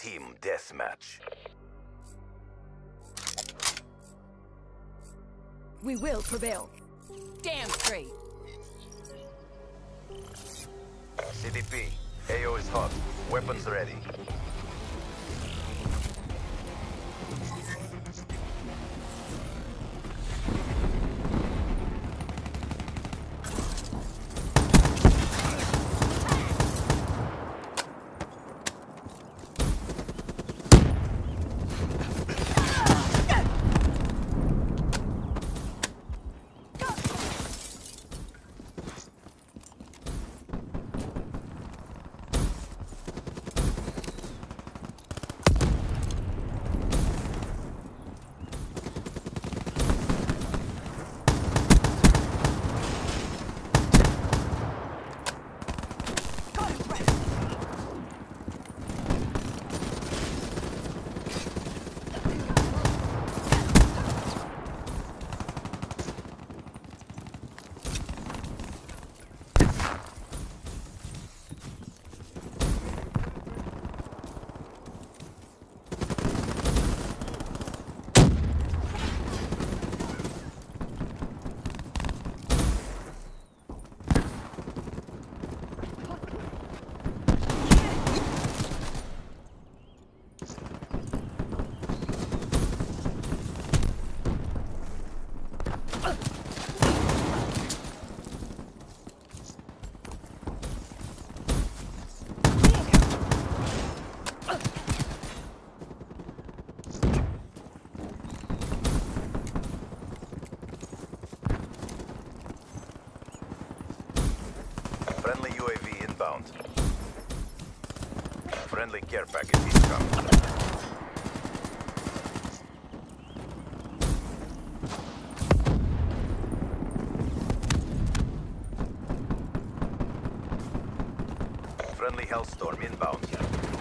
Team Deathmatch. We will prevail. Damn straight. CDP, AO is hot. Weapons ready. Friendly UAV inbound. Friendly care package incoming. Friendly Hellstorm inbound.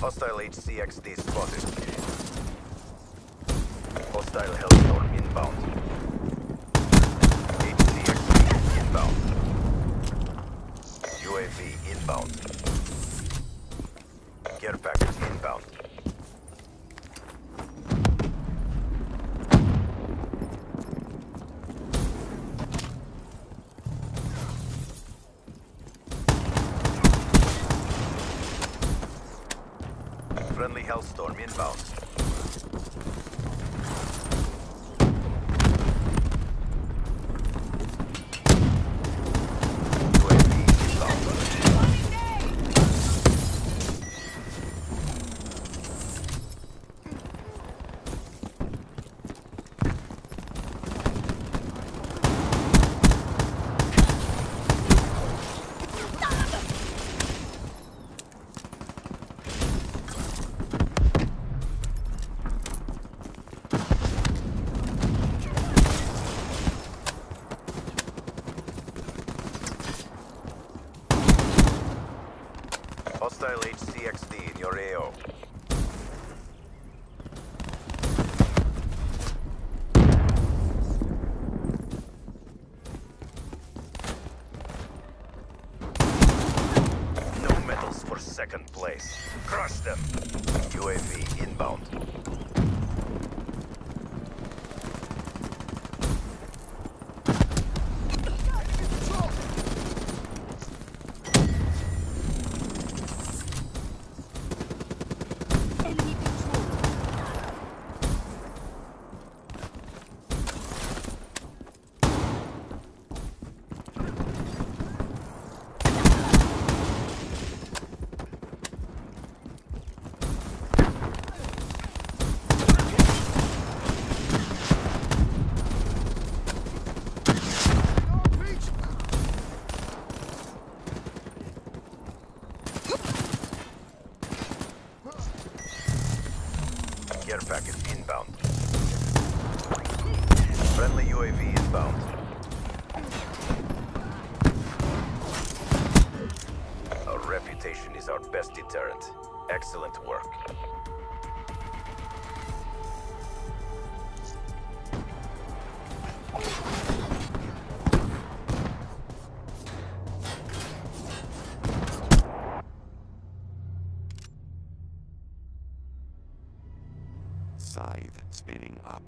Hostile HCXD spotted. Hostile Hellstorm inbound. Hellstorm inbound. UAV inbound. Hostile HCXD in your AO. No medals for second place. Crush them. UAV inbound. Enemy control. Care package inbound. Friendly UAV inbound. Our reputation is our best deterrent. Excellent work. Scythe spinning up.